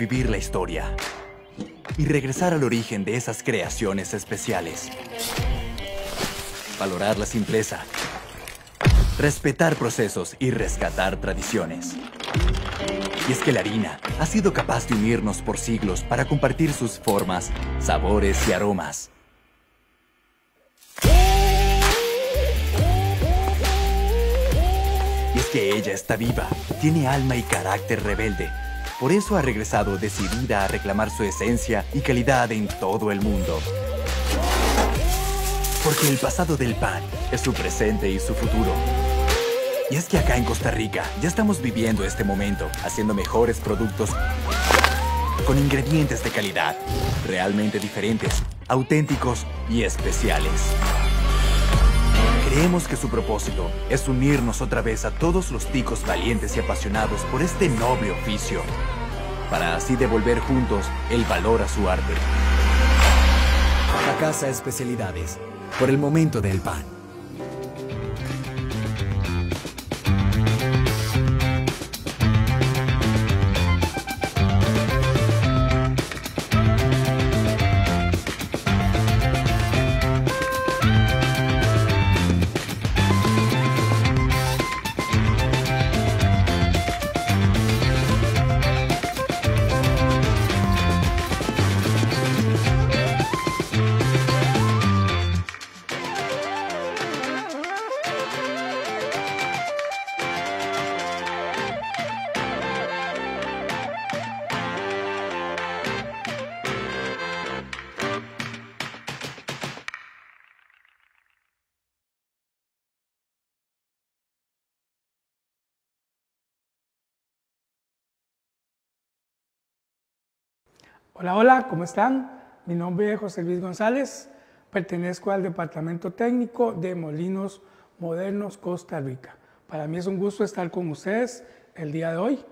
Revivir la historia y regresar al origen de esas creaciones especiales. Valorar la simpleza, respetar procesos y rescatar tradiciones. Y es que la harina ha sido capaz de unirnos por siglos para compartir sus formas, sabores y aromas. Y es que ella está viva, tiene alma y carácter rebelde. Por eso ha regresado decidida a reclamar su esencia y calidad en todo el mundo. Porque el pasado del pan es su presente y su futuro. Y es que acá en Costa Rica ya estamos viviendo este momento, haciendo mejores productos con ingredientes de calidad, realmente diferentes, auténticos y especiales. Creemos que su propósito es unirnos otra vez a todos los ticos valientes y apasionados por este noble oficio, para así devolver juntos el valor a su arte. La Casa Especialidades, por el momento del pan. Hola, hola, ¿cómo están? Mi nombre es José Luis González, pertenezco al Departamento Técnico de Molinos Modernos Costa Rica. Para mí es un gusto estar con ustedes el día de hoy.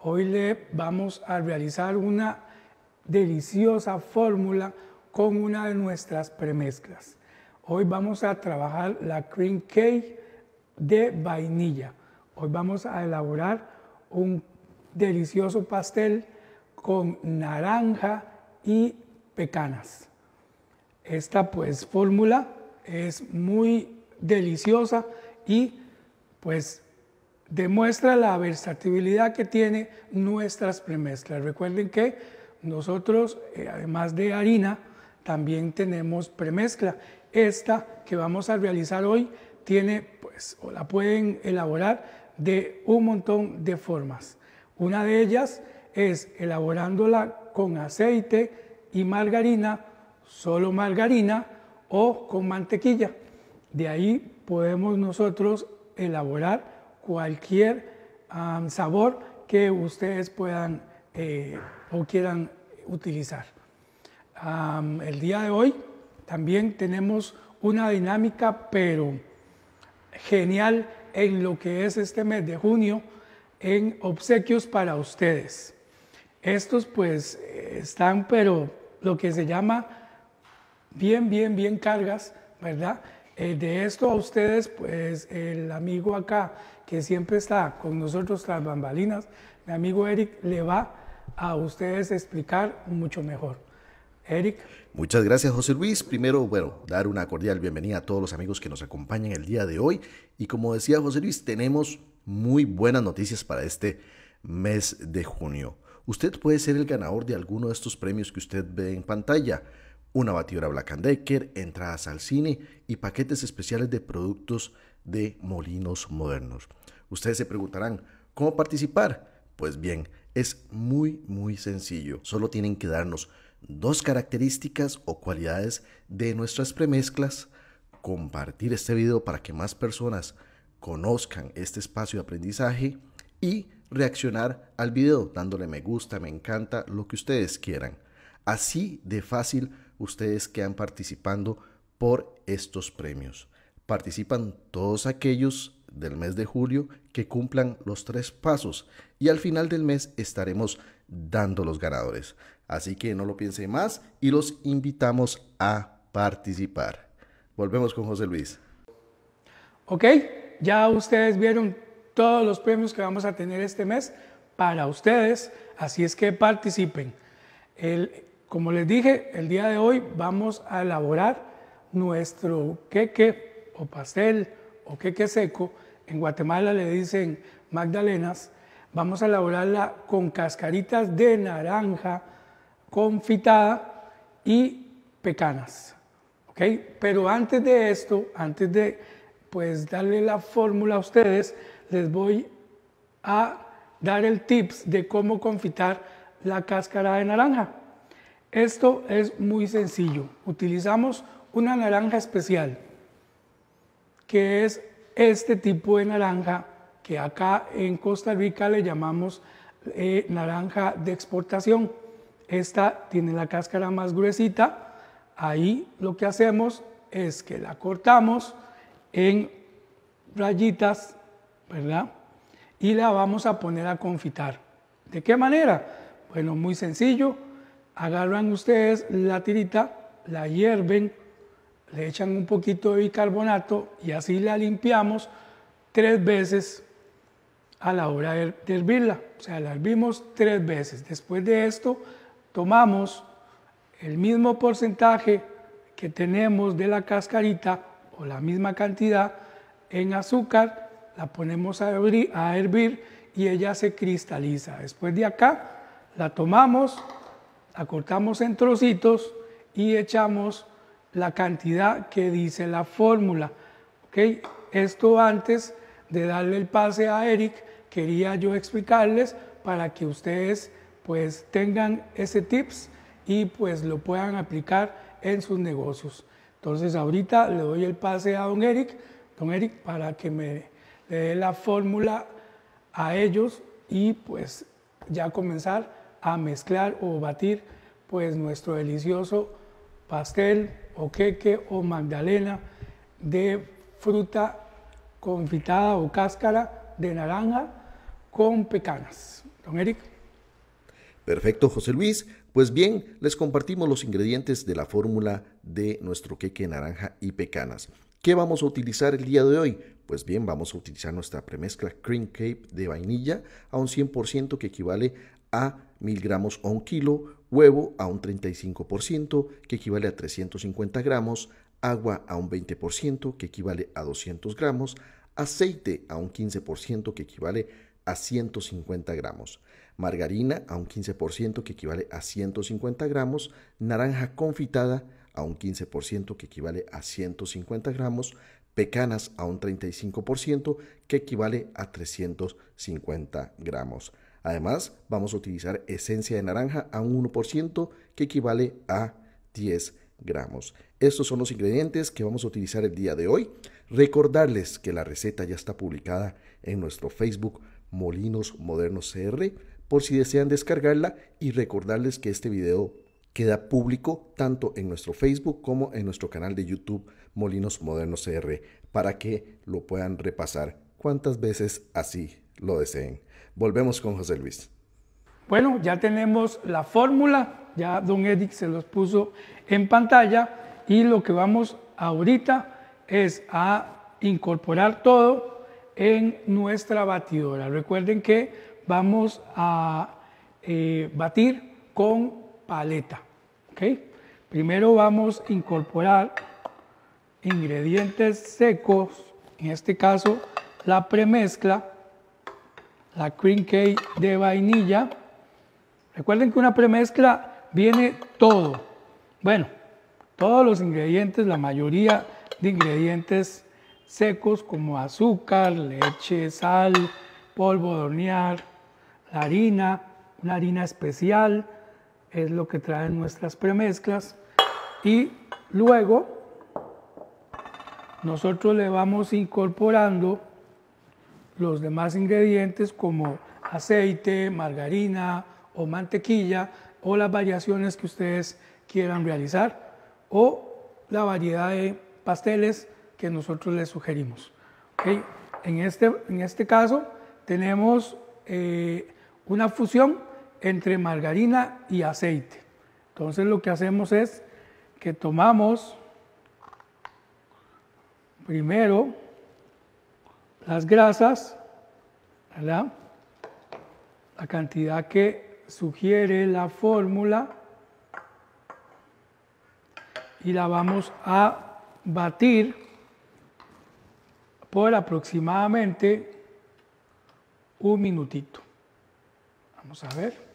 Hoy le vamos a realizar una deliciosa fórmula con una de nuestras premezclas. Hoy vamos a trabajar la cream cake de vainilla. Hoy vamos a elaborar un delicioso pastel con naranja y pecanas. Esta pues fórmula es muy deliciosa y pues demuestra la versatilidad que tiene nuestras premezclas. Recuerden que nosotros, eh, además de harina, también tenemos premezcla. Esta que vamos a realizar hoy tiene, pues, o la pueden elaborar de un montón de formas. Una de ellas es elaborándola con aceite y margarina, solo margarina o con mantequilla. De ahí podemos nosotros elaborar cualquier sabor que ustedes puedan eh, o quieran utilizar. el día de hoy también tenemos una dinámica, pero genial en lo que es este mes de junio en obsequios para ustedes. Estos pues están, pero lo que se llama bien, bien, bien cargas, ¿verdad? Eh, de esto a ustedes, pues el amigo acá, que siempre está con nosotros tras bambalinas, mi amigo Eric, le va a ustedes explicar mucho mejor. Eric. Muchas gracias, José Luis. Primero, bueno, dar una cordial bienvenida a todos los amigos que nos acompañan el día de hoy. Y como decía José Luis, tenemos muy buenas noticias para este mes de junio. Usted puede ser el ganador de alguno de estos premios que usted ve en pantalla. Una batidora Black Decker, entradas al cine y paquetes especiales de productos de molinos modernos. Ustedes se preguntarán, ¿cómo participar? Pues bien, es muy muy sencillo. Solo tienen que darnos dos características o cualidades de nuestras premezclas, compartir este video para que más personas conozcan este espacio de aprendizaje y reaccionar al video dándole me gusta, me encanta, lo que ustedes quieran. Así de fácil ustedes quedan participando por estos premios. Participan todos aquellos del mes de julio que cumplan los tres pasos y al final del mes estaremos dando los ganadores. Así que no lo piensen más y los invitamos a participar. Volvemos con José Luis. Ok, ya ustedes vieron todos los premios que vamos a tener este mes. para ustedes, así es que participen. como les dije, el día de hoy vamos a elaborar nuestro queque o pastel o queque seco. En Guatemala le dicen magdalenas. Vamos a elaborarla con cascaritas de naranja confitada y pecanas. Pero antes de esto, antes de pues darle la fórmula a ustedes, les voy a dar el tips de cómo confitar la cáscara de naranja. Esto es muy sencillo. Utilizamos una naranja especial, que es este tipo de naranja que acá en Costa Rica le llamamos eh, naranja de exportación. Esta tiene la cáscara más gruesita. Ahí lo que hacemos es que la cortamos en rayitas, ¿verdad? Y la vamos a poner a confitar. ¿De qué manera? Bueno, muy sencillo. Agarran ustedes la tirita, la hierven, le echan un poquito de bicarbonato y así la limpiamos tres veces a la hora de hervirla. O sea, la hervimos tres veces. Después de esto, tomamos el mismo porcentaje que tenemos de la cascarita o la misma cantidad en azúcar, la ponemos a hervir, y ella se cristaliza. Después de acá, la tomamos, la cortamos en trocitos y echamos la cantidad que dice la fórmula. Esto antes de darle el pase a Eric, quería yo explicarles para que ustedes pues tengan ese tips y pues lo puedan aplicar en sus negocios. Entonces ahorita le doy el pase a don Eric, don Eric, para que me dé la fórmula a ellos y pues ya comenzar a mezclar o batir pues nuestro delicioso pastel o queque o magdalena de fruta confitada o cáscara de naranja con pecanas. Don Eric. Perfecto, José Luis. Pues bien, les compartimos los ingredientes de la fórmula de nuestro queque naranja y pecanas. ¿Qué vamos a utilizar el día de hoy? Pues bien, vamos a utilizar nuestra premezcla cream cake de vainilla a un 100% que equivale a 1000 gramos o un kilo, huevo a un 35% que equivale a 350 gramos, agua a un 20% que equivale a 200 gramos, aceite a un 15% que equivale a 150 gramos, margarina a un 15% que equivale a 150 gramos, naranja confitada a un 15% que equivale a 150 gramos, pecanas a un 35% que equivale a 350 gramos. Además, vamos a utilizar esencia de naranja a un 1% que equivale a 10 gramos. Estos son los ingredientes que vamos a utilizar el día de hoy. Recordarles que la receta ya está publicada en nuestro Facebook Molinos Modernos CR por si desean descargarla y recordarles que este video queda público tanto en nuestro Facebook como en nuestro canal de YouTube Molinos Modernos CR para que lo puedan repasar cuantas veces así lo deseen. Volvemos con José Luis. Bueno, ya tenemos la fórmula, ya don Eric se los puso en pantalla y lo que vamos ahorita es a incorporar todo en nuestra batidora. Recuerden que vamos a eh, batir con paleta. Primero vamos a incorporar ingredientes secos, en este caso la premezcla, la cream cake de vainilla. Recuerden que una premezcla viene todo. Bueno, todos los ingredientes, la mayoría de ingredientes secos como azúcar, leche, sal, polvo de hornear, la harina, una harina especial, es lo que traen nuestras premezclas y luego nosotros le vamos incorporando los demás ingredientes como aceite, margarina o mantequilla o las variaciones que ustedes quieran realizar o la variedad de pasteles que nosotros les sugerimos. En, este, en este caso tenemos eh, una fusión entre margarina y aceite. Entonces lo que hacemos es que tomamos primero las grasas, ¿verdad? la cantidad que sugiere la fórmula y la vamos a batir por aproximadamente un minutito. Vamos a ver.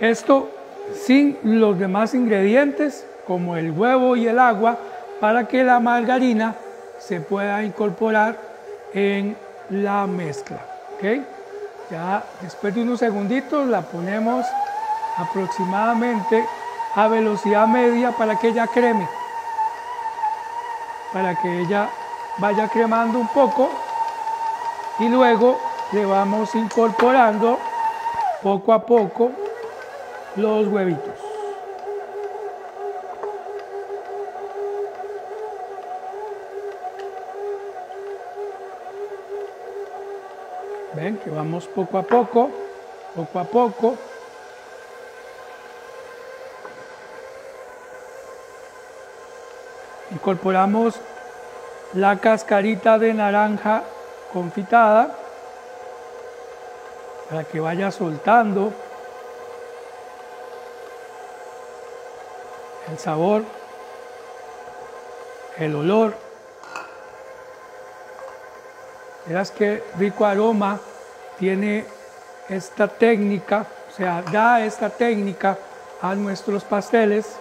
Esto sin los demás ingredientes como el huevo y el agua para que la margarina se pueda incorporar en la mezcla. Ya después de unos segunditos la ponemos aproximadamente a velocidad media para que ella creme, para que ella vaya cremando un poco. Y luego le vamos incorporando poco a poco los huevitos. Ven que vamos poco a poco, poco a poco. Incorporamos la cascarita de naranja confitada para que vaya soltando el sabor, el olor. Verás qué rico aroma tiene esta técnica, o sea, da esta técnica a nuestros pasteles.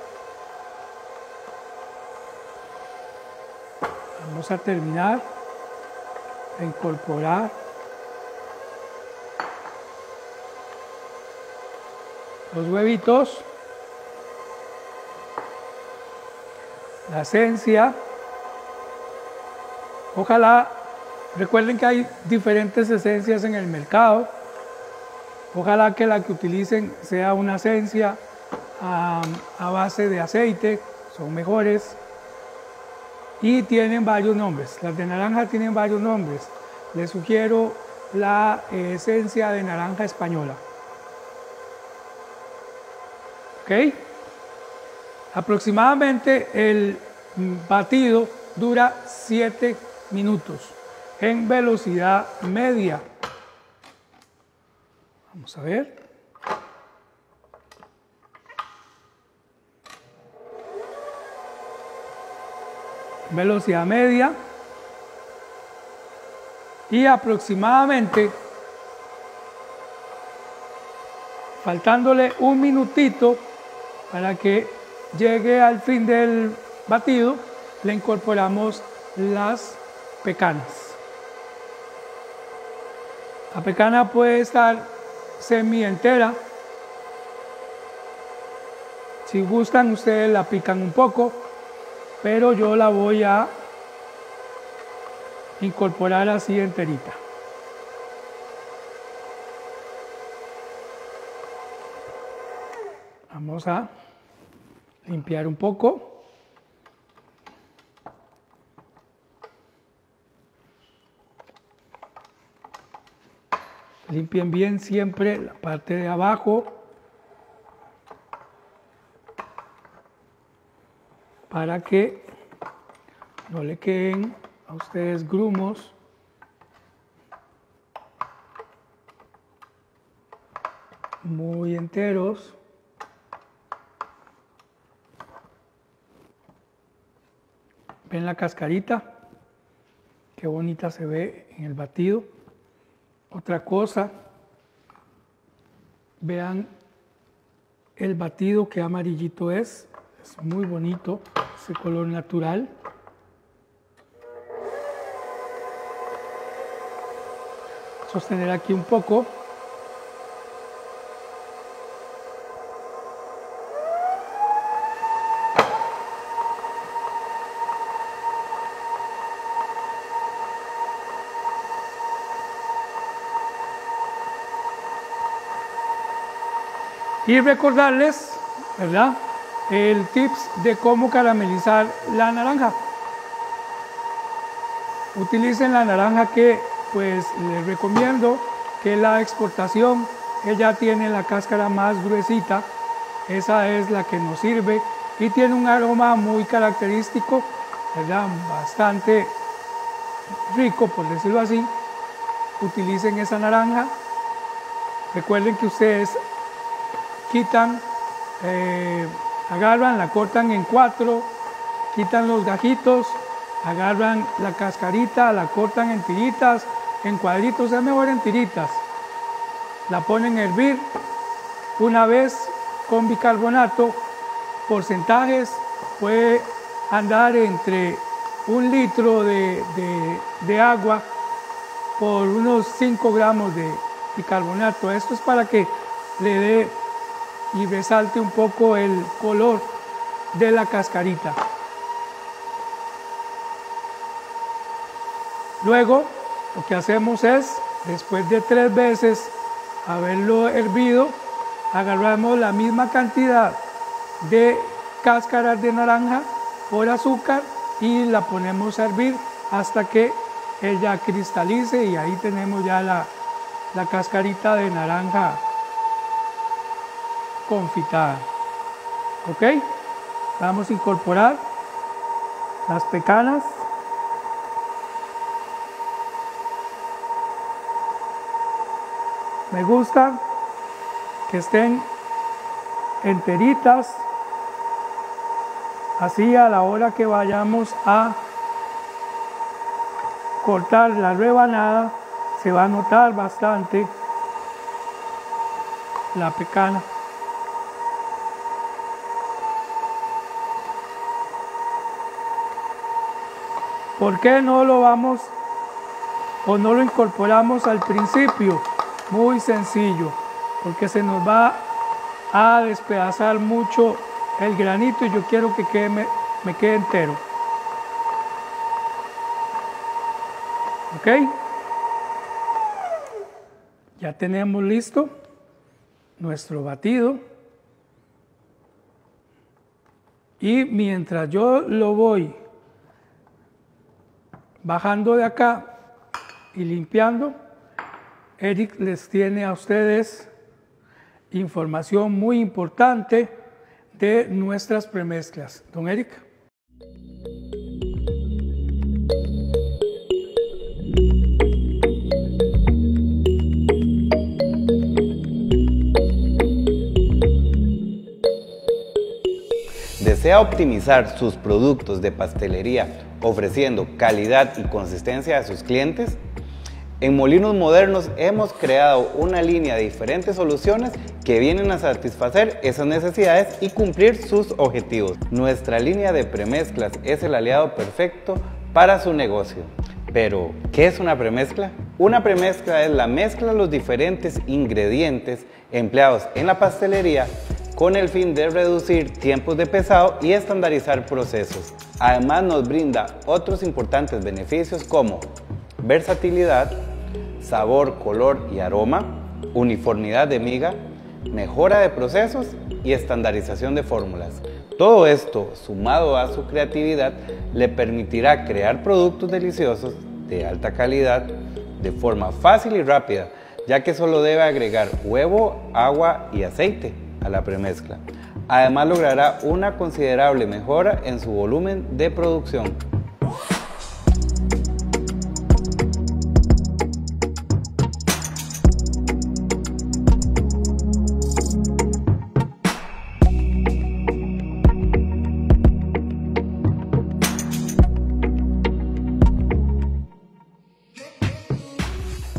Vamos a terminar de incorporar los huevitos, la esencia. Ojalá, recuerden que hay diferentes esencias en el mercado. Ojalá que la que utilicen sea una esencia a, base de aceite, son mejores. Y tienen varios nombres. Las de naranja tienen varios nombres. Les sugiero la esencia de naranja española. Aproximadamente el batido dura 7 minutos en velocidad media. Vamos a ver. Velocidad media. Y aproximadamente, faltándole un minutito, para que llegue al fin del batido, le incorporamos las pecanas. La pecana puede estar semi entera. Si gustan, ustedes la pican un poco, pero yo la voy a incorporar así enterita. Vamos a limpiar un poco. Limpien bien siempre la parte de abajo para que no le queden a ustedes grumos. muy enteros. La cascarita? Qué bonita se ve en el batido. Otra cosa, vean el batido, qué amarillito es. Es muy bonito, ese color natural. Sostener aquí un poco. Y recordarles, ¿verdad? El tips de cómo caramelizar la naranja. Utilicen la naranja que pues les recomiendo que la exportación ella tiene la cáscara más gruesita, esa es la que nos sirve y tiene un aroma muy característico, ¿verdad? Bastante rico, por decirlo así, utilicen esa naranja. Recuerden que ustedes quitan, eh, agarran, la cortan en cuatro, quitan los gajitos, agarran la cascarita, la cortan en tiritas, en cuadritos, es mejor en tiritas. La ponen a hervir una vez con bicarbonato, porcentajes puede andar entre un litro de, de agua por unos 5 gramos de bicarbonato. Esto es para que le dé y resalte un poco el color de la cascarita. Luego lo que hacemos es, después de tres veces haberlo hervido, agarramos la misma cantidad de cáscaras de naranja por azúcar y la ponemos a hervir hasta que ella cristalice y ahí tenemos ya la, la cascarita de naranja confitada. ¿Ok? Vamos a incorporar las pecanas. Me gusta que estén enteritas, así a la hora que vayamos a cortar la rebanada se va a notar bastante la pecana. ¿Por qué no lo vamos o no lo incorporamos al principio? Muy sencillo, porque se nos va a despedazar mucho el granito y yo quiero que me, me quede entero. ¿Ok? Ya tenemos listo nuestro batido. Y mientras yo lo voy bajando de acá y limpiando, Eric les tiene a ustedes información muy importante de nuestras premezclas. Don Eric. desea optimizar sus productos de pastelería ofreciendo calidad y consistencia a sus clientes, en Molinos Modernos hemos creado una línea de diferentes soluciones que vienen a satisfacer esas necesidades y cumplir sus objetivos. Nuestra línea de premezclas es el aliado perfecto para su negocio. Pero, ¿qué es una premezcla? Una premezcla es la mezcla de los diferentes ingredientes empleados en la pastelería con el fin de reducir tiempos de pesado y estandarizar procesos. Además nos brinda otros importantes beneficios como versatilidad, sabor, color y aroma, uniformidad de miga, mejora de procesos y estandarización de fórmulas. Todo esto, sumado a su creatividad, le permitirá crear productos deliciosos de alta calidad de forma fácil y rápida, ya que solo debe agregar huevo, agua y aceite a la premezcla. Además logrará una considerable mejora en su volumen de producción.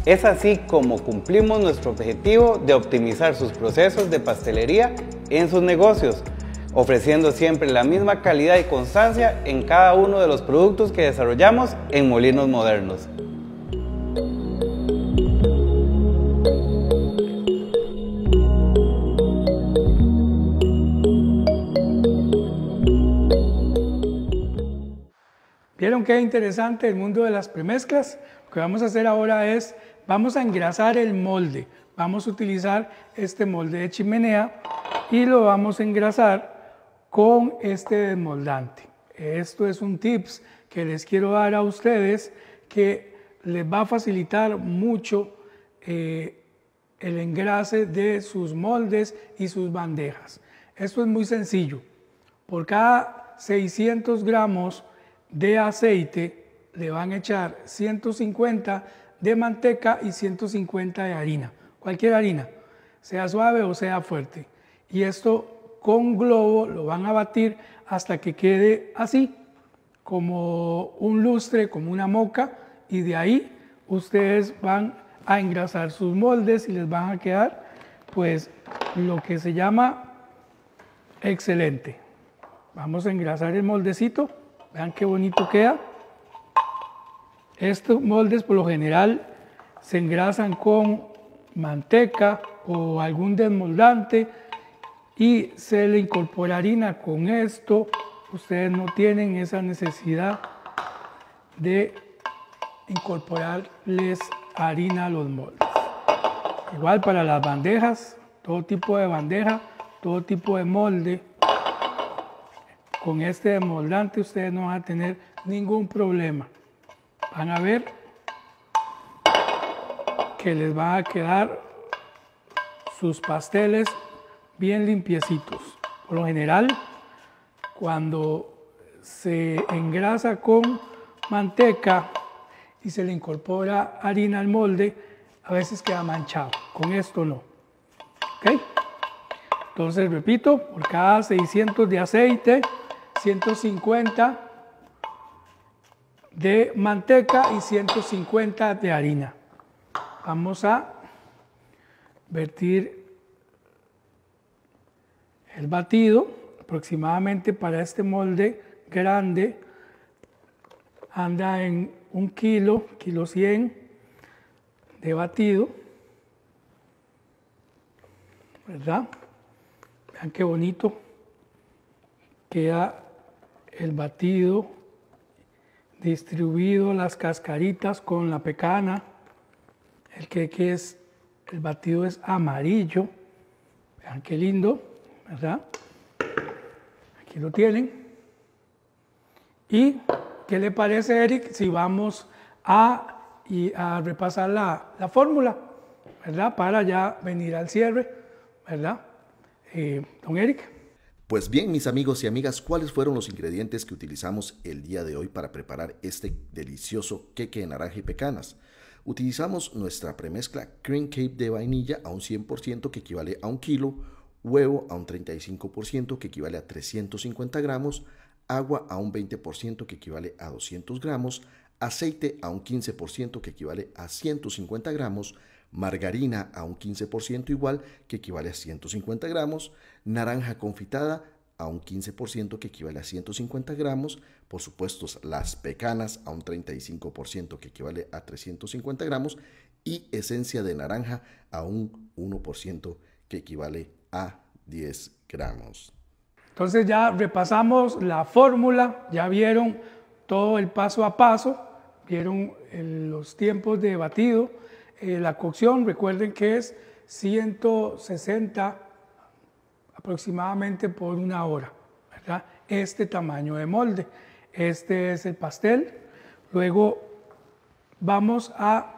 Es así como cumplimos nuestro objetivo de optimizar sus procesos de pastelería en sus negocios, ofreciendo siempre la misma calidad y constancia en cada uno de los productos que desarrollamos en Molinos Modernos. ¿Vieron qué interesante el mundo de las premezclas? Lo que vamos a hacer ahora es Vamos a engrasar el molde. Vamos a utilizar este molde de chimenea y lo vamos a engrasar con este desmoldante. Esto es un tips que les quiero dar a ustedes que les va a facilitar mucho eh, el engrase de sus moldes y sus bandejas. Esto es muy sencillo. Por cada 600 gramos de aceite le van a echar 150 de manteca y 150 de harina, cualquier harina, sea suave o sea fuerte. Y esto con globo lo van a batir hasta que quede así, como un lustre, como una moca, y de ahí ustedes van a engrasar sus moldes y les van a quedar pues lo que se llama excelente. Vamos a engrasar el moldecito, vean qué bonito queda. Estos moldes por lo general se engrasan con manteca o algún desmoldante y se le incorpora harina con esto. Ustedes no tienen esa necesidad de incorporarles harina a los moldes. Igual para las bandejas, todo tipo de bandeja, todo tipo de molde. Con este desmoldante ustedes no van a tener ningún problema. Van a ver que les van a quedar sus pasteles bien limpiecitos. Por lo general, cuando se engrasa con manteca y se le incorpora harina al molde, a veces queda manchado. Con esto no. ¿Ok? Entonces, repito, por cada 600 de aceite, 150 de manteca y 150 de harina. Vamos a vertir el batido aproximadamente para este molde grande anda en un kilo, kilo 100 de batido, ¿verdad? Vean qué bonito queda el batido distribuido las cascaritas con la pecana. El que es, el batido es amarillo. Vean qué lindo, ¿verdad? Aquí lo tienen. ¿Y qué le parece, Eric, si vamos a, y a repasar la, la, fórmula, ¿verdad? Para ya venir al cierre, ¿verdad? Eh, don Eric. Pues bien, mis amigos y amigas, ¿cuáles fueron los ingredientes que utilizamos el día de hoy para preparar este delicioso queque de naranja y pecanas? Utilizamos nuestra premezcla Cream Cake de vainilla a un 100% que equivale a un kilo, huevo a un 35% que equivale a 350 gramos, agua a un 20% que equivale a 200 gramos, aceite a un 15% que equivale a 150 gramos, margarina a un 15% igual que equivale a 150 gramos, naranja confitada a un 15% que equivale a 150 gramos, por supuesto las pecanas a un 35% que equivale a 350 gramos y esencia de naranja a un 1% que equivale a 10 gramos. Entonces ya repasamos la fórmula, ya vieron todo el paso a paso, vieron los tiempos de batido, eh, la cocción, recuerden que es 160 aproximadamente por una hora, ¿verdad? Este tamaño de molde. Este es el pastel. Luego vamos a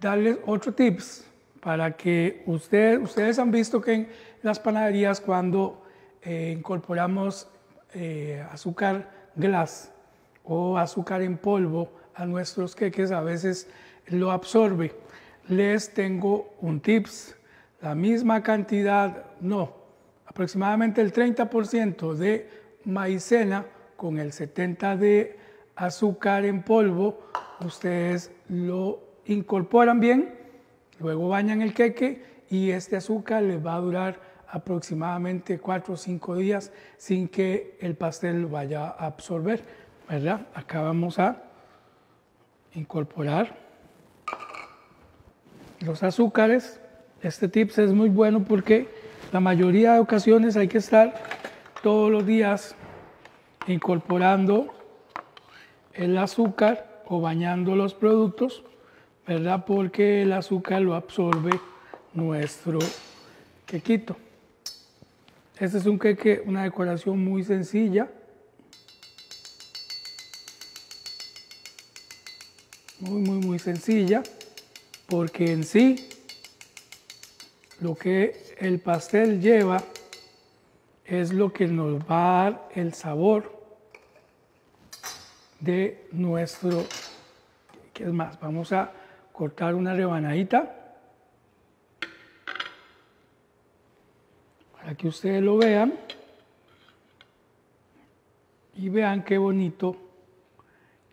darles otro tips para que ustedes, ustedes han visto que en las panaderías cuando eh, incorporamos eh, azúcar glass o azúcar en polvo a nuestros queques a veces lo absorbe les tengo un tips. La misma cantidad, no, aproximadamente el 30% de maicena con el 70% de azúcar en polvo, ustedes lo incorporan bien, luego bañan el queque y este azúcar les va a durar aproximadamente 4 o 5 días sin que el pastel lo vaya a absorber, ¿verdad? Acá vamos a incorporar los azúcares, este tips es muy bueno porque la mayoría de ocasiones hay que estar todos los días incorporando el azúcar o bañando los productos, ¿verdad? Porque el azúcar lo absorbe nuestro quequito. Este es un queque, una decoración muy sencilla. Muy, muy, muy sencilla porque en sí lo que el pastel lleva es lo que nos va a dar el sabor de nuestro, ¿qué es más? Vamos a cortar una rebanadita para que ustedes lo vean y vean qué bonito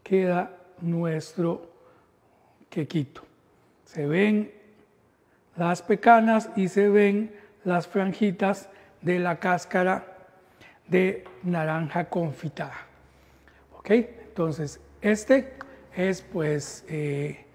queda nuestro quequito. Se ven las pecanas y se ven las franjitas de la cáscara de naranja confitada. ¿Ok? Entonces, este es pues eh,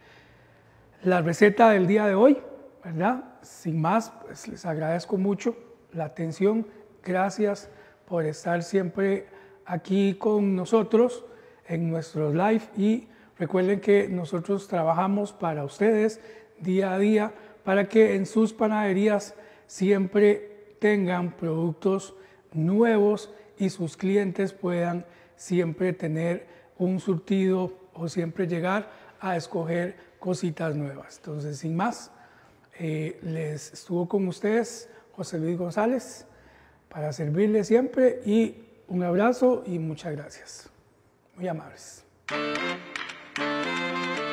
la receta del día de hoy, ¿verdad? Sin más, pues les agradezco mucho la atención. Gracias por estar siempre aquí con nosotros en nuestros live y recuerden que nosotros trabajamos para ustedes día a día para que en sus panaderías siempre tengan productos nuevos y sus clientes puedan siempre tener un surtido o siempre llegar a escoger cositas nuevas. Entonces, sin más, eh, les estuvo con ustedes José Luis González para servirles siempre y un abrazo y muchas gracias. Muy amables. Música